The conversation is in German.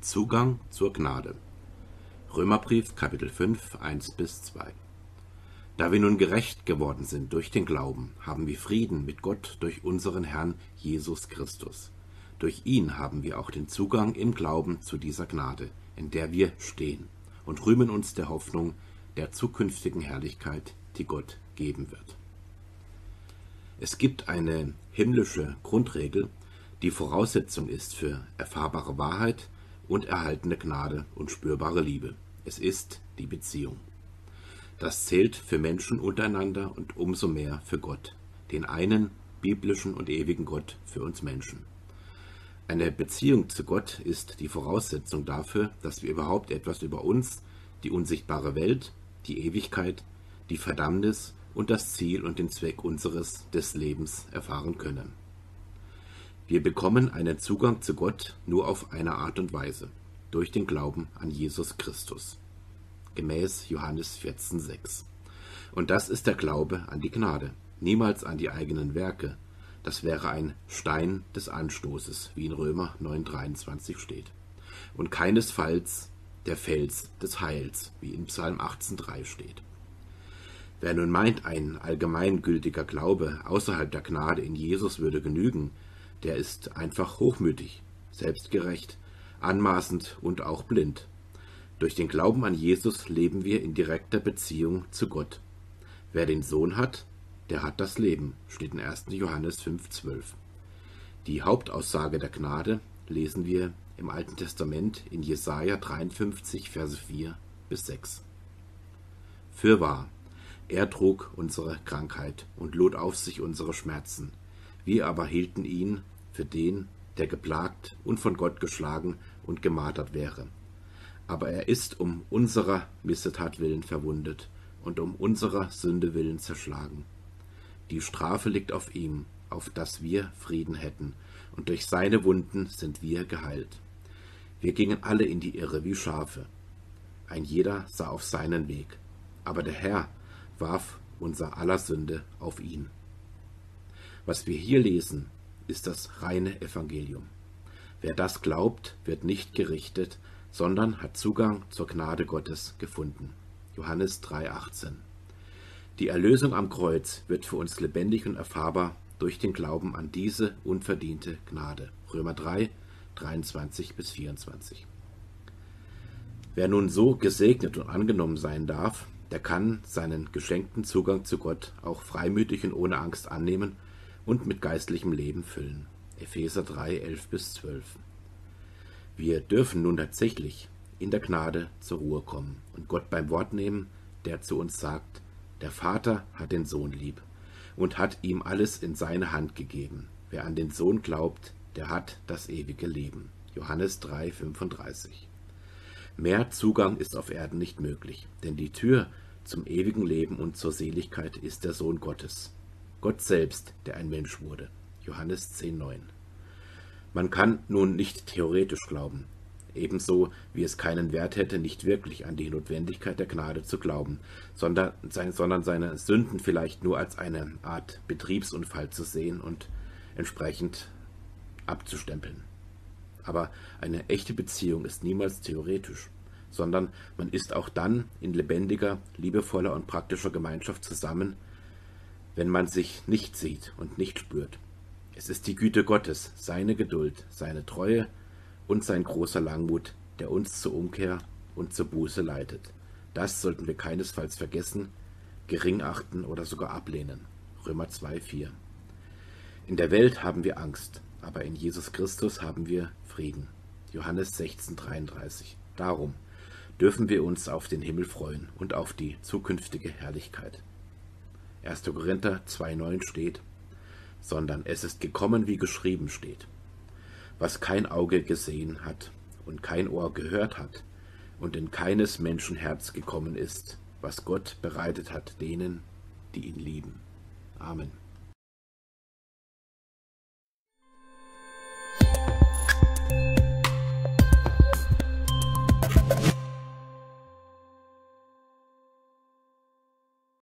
Zugang zur Gnade. Römerbrief Kapitel 5 1 bis 2. Da wir nun gerecht geworden sind durch den Glauben, haben wir Frieden mit Gott durch unseren Herrn Jesus Christus. Durch ihn haben wir auch den Zugang im Glauben zu dieser Gnade, in der wir stehen, und rühmen uns der Hoffnung der zukünftigen Herrlichkeit, die Gott geben wird. Es gibt eine himmlische Grundregel, die Voraussetzung ist für erfahrbare Wahrheit und erhaltene Gnade und spürbare Liebe. Es ist die Beziehung. Das zählt für Menschen untereinander und umso mehr für Gott, den einen biblischen und ewigen Gott für uns Menschen. Eine Beziehung zu Gott ist die Voraussetzung dafür, dass wir überhaupt etwas über uns, die unsichtbare Welt, die Ewigkeit, die Verdammnis und das Ziel und den Zweck unseres des Lebens erfahren können. Wir bekommen einen Zugang zu Gott nur auf eine Art und Weise, durch den Glauben an Jesus Christus. Gemäß Johannes 14,6. Und das ist der Glaube an die Gnade, niemals an die eigenen Werke. Das wäre ein Stein des Anstoßes, wie in Römer 9,23 steht. Und keinesfalls der Fels des Heils, wie in Psalm 18,3 steht. Wer nun meint, ein allgemeingültiger Glaube außerhalb der Gnade in Jesus würde genügen, der ist einfach hochmütig, selbstgerecht, anmaßend und auch blind. Durch den Glauben an Jesus leben wir in direkter Beziehung zu Gott. Wer den Sohn hat, der hat das Leben, steht in 1. Johannes 5,12. Die Hauptaussage der Gnade lesen wir im Alten Testament in Jesaja 53, Verse 4 bis 6. Fürwahr, er trug unsere Krankheit und lud auf sich unsere Schmerzen. Wir aber hielten ihn für den, der geplagt und von Gott geschlagen und gemartert wäre. Aber er ist um unserer Missetat willen verwundet und um unserer Sünde willen zerschlagen. Die Strafe liegt auf ihm, auf dass wir Frieden hätten, und durch seine Wunden sind wir geheilt. Wir gingen alle in die Irre wie Schafe. Ein jeder sah auf seinen Weg, aber der Herr warf unser aller Sünde auf ihn. Was wir hier lesen, ist das reine Evangelium. Wer das glaubt, wird nicht gerichtet, sondern hat Zugang zur Gnade Gottes gefunden. Johannes 3,18. Die Erlösung am Kreuz wird für uns lebendig und erfahrbar durch den Glauben an diese unverdiente Gnade. Römer 3, 23 bis 24. Wer nun so gesegnet und angenommen sein darf, der kann seinen geschenkten Zugang zu Gott auch freimütig und ohne Angst annehmen und mit geistlichem Leben füllen. Epheser 3, 11 bis 12. Wir dürfen nun tatsächlich in der Gnade zur Ruhe kommen und Gott beim Wort nehmen, der zu uns sagt, der Vater hat den Sohn lieb und hat ihm alles in seine Hand gegeben. Wer an den Sohn glaubt, der hat das ewige Leben. Johannes 3, 35. Mehr Zugang ist auf Erden nicht möglich, denn die Tür zum ewigen Leben und zur Seligkeit ist der Sohn Gottes. Gott selbst, der ein Mensch wurde. Johannes 10,9. Man kann nun nicht theoretisch glauben, ebenso wie es keinen Wert hätte, nicht wirklich an die Notwendigkeit der Gnade zu glauben, sondern, sondern seine Sünden vielleicht nur als eine Art Betriebsunfall zu sehen und entsprechend abzustempeln. Aber eine echte Beziehung ist niemals theoretisch, sondern man ist auch dann in lebendiger, liebevoller und praktischer Gemeinschaft zusammen, wenn man sich nicht sieht und nicht spürt. Es ist die Güte Gottes, seine Geduld, seine Treue und sein großer Langmut, der uns zur Umkehr und zur Buße leitet. Das sollten wir keinesfalls vergessen, gering achten oder sogar ablehnen. Römer 2,4. In der Welt haben wir Angst, aber in Jesus Christus haben wir Frieden. Johannes 16,33. Darum dürfen wir uns auf den Himmel freuen und auf die zukünftige Herrlichkeit. 1. Korinther 2,9 steht, sondern es ist gekommen, wie geschrieben steht, was kein Auge gesehen hat und kein Ohr gehört hat und in keines Menschen Herz gekommen ist, was Gott bereitet hat denen, die ihn lieben. Amen.